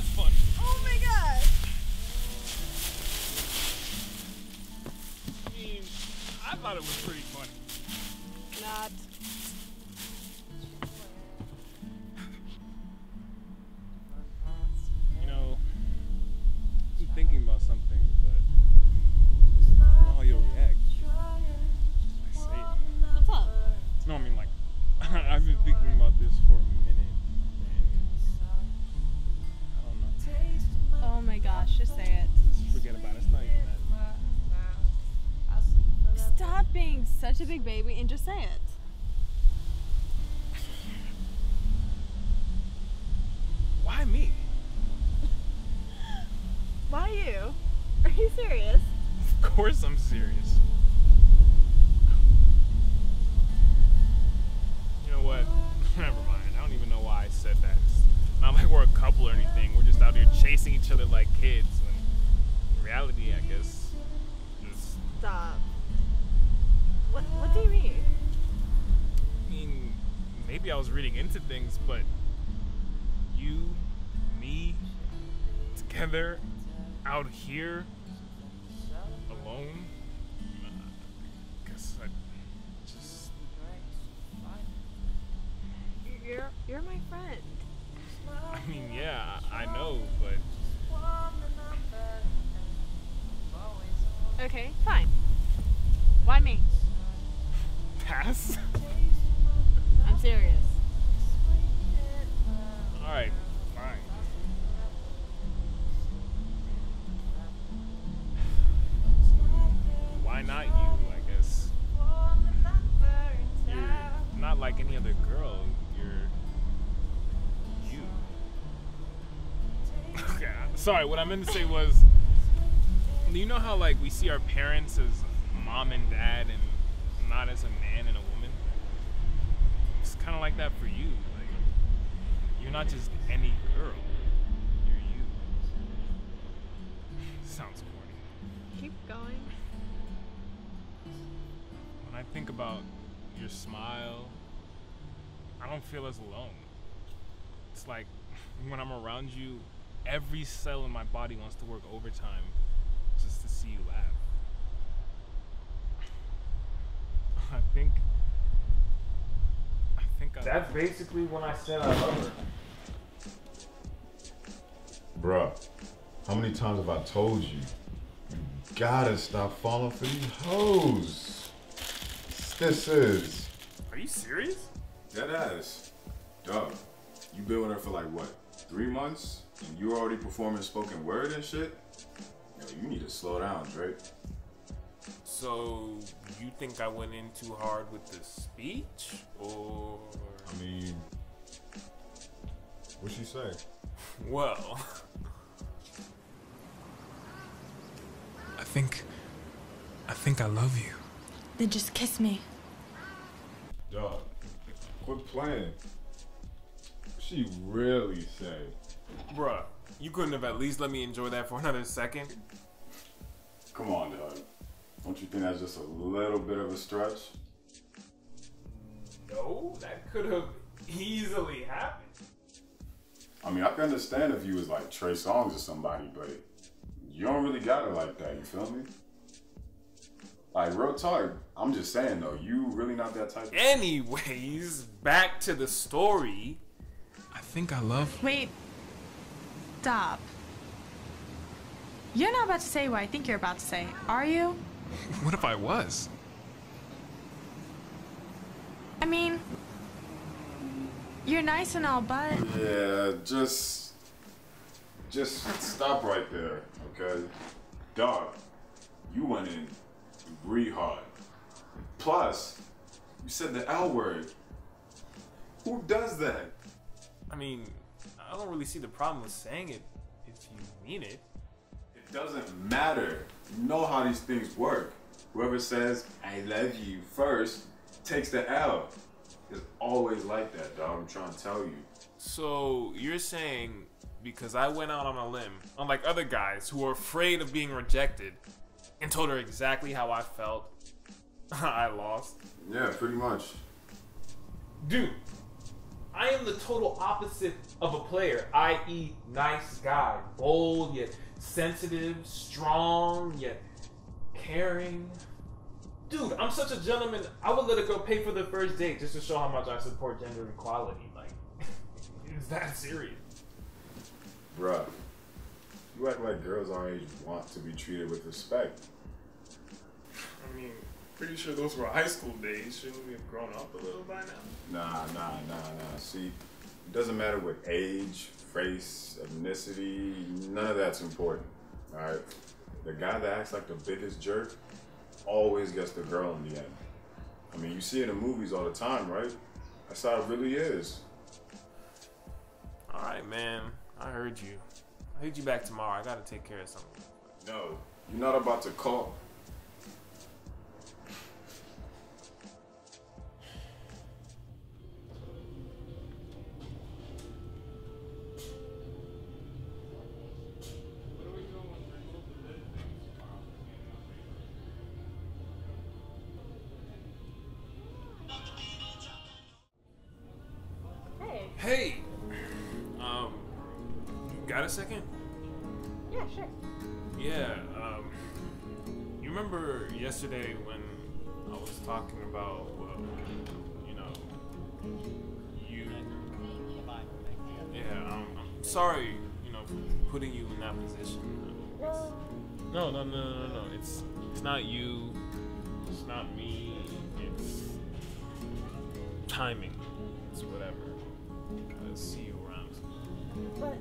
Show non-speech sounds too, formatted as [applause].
That's funny. A big baby and just say it. Why me? [laughs] Why you? Are you serious? Of course I'm serious. You know what? [laughs] Never mind. I don't even know why I said that. It's not like we're a couple or anything. We're just out here chasing each other like kids. When in reality, I guess, just, Stop. What, what do you mean? I mean, maybe I was reading into things, but you, me, together, out here, alone. uh, Guess I just. You're you're my friend. I mean, yeah, I I know, but Okay, fine. Why me? Pass. I'm serious. All right, fine. Why not you? I guess you're not like any other girl. You're you. Okay, sorry. What I meant to say was, you know how like we see our parents as mom and dad, and not as a man and a woman. It's kind of like that for you. Like you're not just any girl. You're you. Sounds corny. Keep going. When I think about your smile, I don't feel as alone. It's like [laughs] when I'm around you, every cell in my body wants to work overtime just to see you laugh. I think. I think I. That's basically when I said I love her. Bruh, how many times have I told you? You gotta stop falling for these hoes. This is. Are you serious? Dead ass. Dog, you been with her for like what? Three months? And you're already performing spoken word and shit? Yo, you need to slow down, Drake. So you think I went in too hard with the speech, or I mean, what'd she say? [laughs] well? I think. I think I love you. Then just kiss me. Dog, quit playing. She really say. Bruh, you couldn't have at least let me enjoy that for another second? Come on, dog. Don't you think that's just a little bit of a stretch? No, that could have easily happened. I mean, I can understand if you was like Trey Songz or somebody, but you don't really got it like that, you feel me? Like, real talk, I'm just saying though, you really not that type of Anyways, back to the story. I think I love. Wait. Stop. You're not about to say what I think you're about to say, are you? What if I was? I mean, you're nice and all, but Yeah, just just stop right there, okay? Dog, you went in re hard. Plus, you said the L word. Who does that? I mean, I don't really see the problem with saying it if you mean it. It doesn't matter. You know how these things work. Whoever says I love you first takes the L. It's always like that, dog. I'm trying to tell you. So you're saying because I went out on a limb, unlike other guys who are afraid of being rejected, and told her exactly how I felt, [laughs] I lost? Yeah, pretty much. Dude, I am the total opposite of a player, i.e., nice guy, bold yet sensitive, strong yet caring. Dude, I'm such a gentleman. I would let a girl pay for the first date just to show how much I support gender equality. Like, [laughs] it's that serious. Bruh, you act like girls our age want to be treated with respect. I mean, pretty sure those were high school days. Shouldn't we have grown up a little by now? Nah, nah, nah, nah. See, it doesn't matter what age, race, ethnicity, none of that's important. Alright? The guy that acts like the biggest jerk always gets the girl in the end. I mean, you see it in movies all the time, right? That's how it really is. All right, man. I heard you. I'll hit you back tomorrow. I gotta take care of something. No, you're not about to call. Hey. Hey, um, you got a second? Yeah, sure. Yeah. Um, you remember yesterday when I was talking about, well, you know, you. Yeah. Um, I'm sorry, you know, for putting you in that position. No, no, no, no, no, no. It's it's not you. It's not me. It's timing. It's whatever. Gotta see you around. but